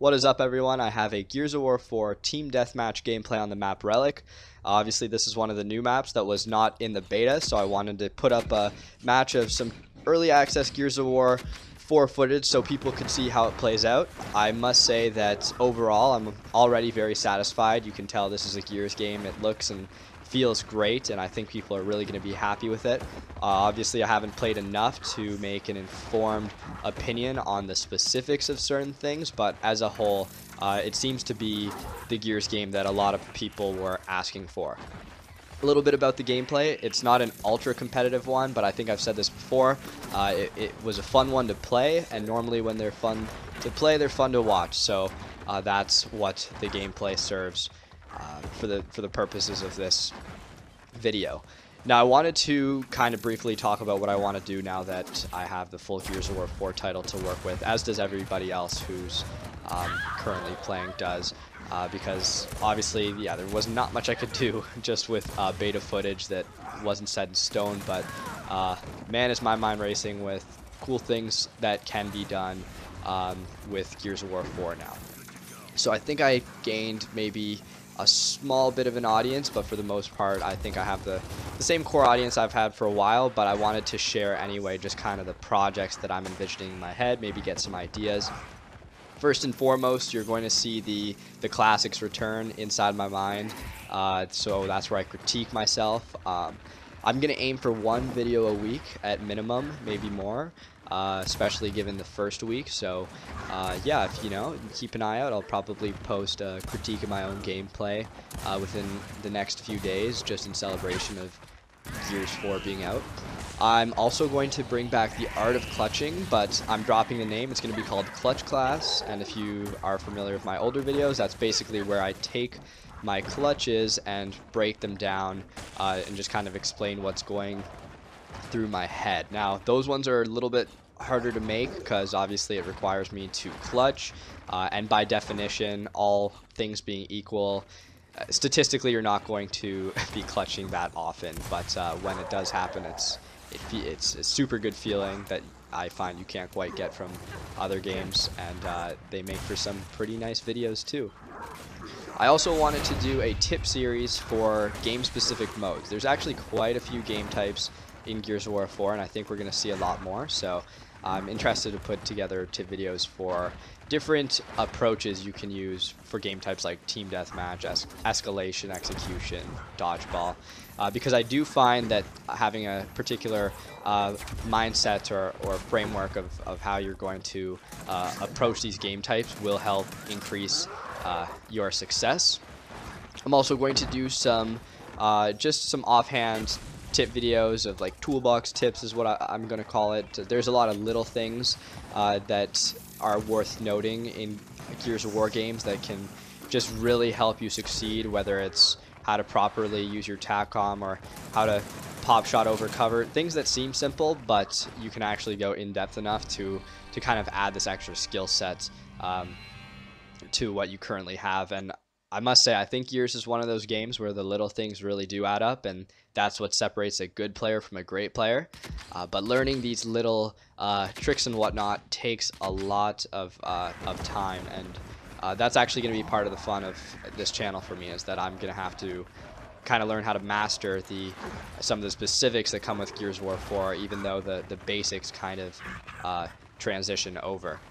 What is up everyone? I have a Gears of War 4 Team Deathmatch gameplay on the map Relic. obviously this is one of the new maps that was not in the beta, so I wanted to put up a match of some early access Gears of War 4 footage so people could see how it plays out. I must say that overall I'm already very satisfied. You can tell this is a Gears game. It looks and feels great, and I think people are really going to be happy with it. Uh, obviously, I haven't played enough to make an informed opinion on the specifics of certain things, but as a whole, uh, it seems to be the Gears game that a lot of people were asking for. A little bit about the gameplay. It's not an ultra competitive one, but I think I've said this before. Uh, it, it, was a fun one to play, and normally when they're fun to play, they're fun to watch. So uh, that's what the gameplay serves uh, for the for the purposes of this video. Now I wanted to kind of briefly talk about what I want to do now that I have the full Gears of War 4 title to work with, as does everybody else who's um, currently playing does. Uh, because obviously, yeah, there was not much I could do just with uh, beta footage that wasn't set in stone, but uh, man is my mind racing with cool things that can be done um, with Gears of War 4 now. So I think I gained maybe a small bit of an audience, but for the most part, I think I have the, the same core audience I've had for a while, but I wanted to share anyway just kind of the projects that I'm envisioning in my head, maybe get some ideas. First and foremost, you're going to see the, the classics return inside my mind, uh, so that's where I critique myself. Um, I'm going to aim for one video a week at minimum, maybe more uh, especially given the first week. So, uh, yeah, if you know, keep an eye out. I'll probably post a critique of my own gameplay uh, within the next few days, just in celebration of Gears 4 being out. I'm also going to bring back the art of clutching, but I'm dropping the name. It's going to be called Clutch Class, and if you are familiar with my older videos, that's basically where I take my clutches and break them down uh, and just kind of explain what's going through my head. Now, those ones are a little bit harder to make because obviously it requires me to clutch, uh, and by definition, all things being equal, uh, statistically you're not going to be clutching that often, but uh, when it does happen, it's it it's a super good feeling that I find you can't quite get from other games, and uh, they make for some pretty nice videos too. I also wanted to do a tip series for game-specific modes. There's actually quite a few game types in Gears of War 4, and I think we're going to see a lot more. So I'm interested to put together tip videos for different approaches you can use for game types like team deathmatch, es escalation, execution, dodgeball, uh, because I do find that having a particular uh, mindset or, or framework of, of how you're going to uh, approach these game types will help increase uh, your success. I'm also going to do some uh, just some offhand tip videos of like toolbox tips is what I, am to call it. There's a lot of little things uh, that are worth noting in Gears of War games that can just really help you succeed, whether it's how to properly use your TacCom or how to pop shot over cover. Things that seem simple, but you can actually go in depth enough to, to kind of add this extra skill set um, to what you currently have. And I must say, I think Gears is one of those games where the little things really do add up, and that's what separates a good player from a great player. Uh, but learning these little uh, tricks and whatnot takes a lot of, uh, of time, and uh, that's actually going to be part of the fun of this channel for me, is that I'm going to have to kind of learn how to master the some of the specifics that come with Gears of War 4, even though the, the basics kind of uh, transition over.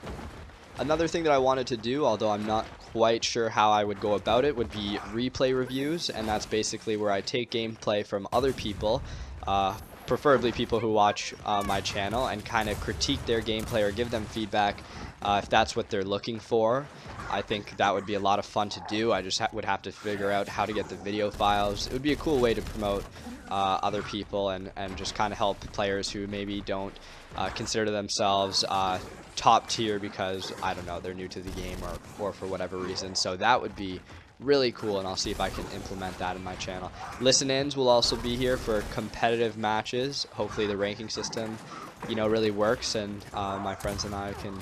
Another thing that I wanted to do, although I'm not quite sure how I would go about it, would be replay reviews, and that's basically where I take gameplay from other people, uh, preferably people who watch uh, my channel, and kind of critique their gameplay or give them feedback uh, if that's what they're looking for. I think that would be a lot of fun to do. I just ha would have to figure out how to get the video files. It would be a cool way to promote uh, other people and, and just kind of help players who maybe don't uh, consider themselves uh, top tier because, I don't know, they're new to the game or, or for whatever reason. So that would be really cool and I'll see if I can implement that in my channel. Listen-ins will also be here for competitive matches. Hopefully the ranking system, you know, really works and uh, my friends and I can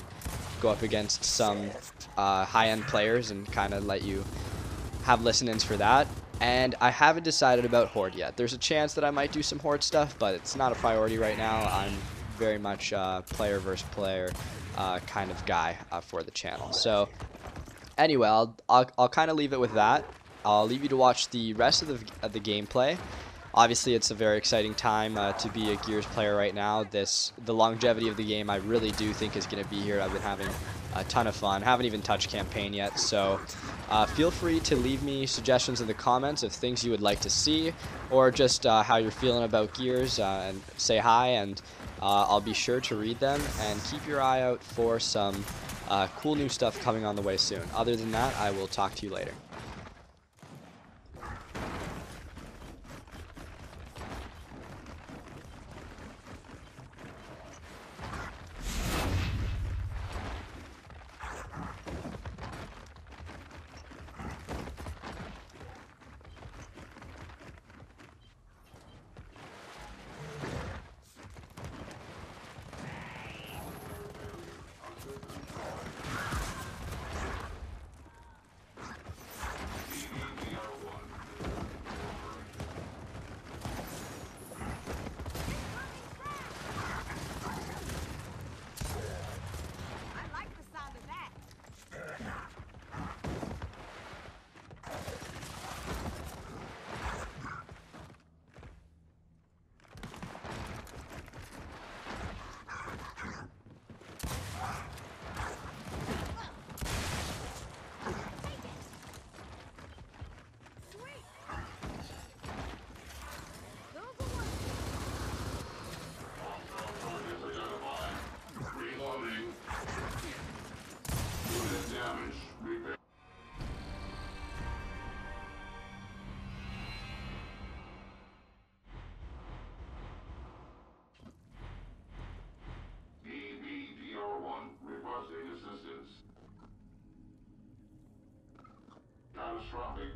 go up against some uh, high-end players and kind of let you have listen-ins for that. And I haven't decided about Horde yet. There's a chance that I might do some Horde stuff, but it's not a priority right now. I'm very much uh, player versus player uh, kind of guy uh, for the channel. So anyway, I'll, I'll, I'll kind of leave it with that. I'll leave you to watch the rest of the, of the gameplay. Obviously, it's a very exciting time uh, to be a Gears player right now. This The longevity of the game I really do think is going to be here. I've been having a ton of fun. Haven't even touched campaign yet, so uh, feel free to leave me suggestions in the comments of things you would like to see, or just uh, how you're feeling about Gears, uh, and say hi, and uh, I'll be sure to read them, and keep your eye out for some uh, cool new stuff coming on the way soon. Other than that, I will talk to you later.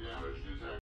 Detected.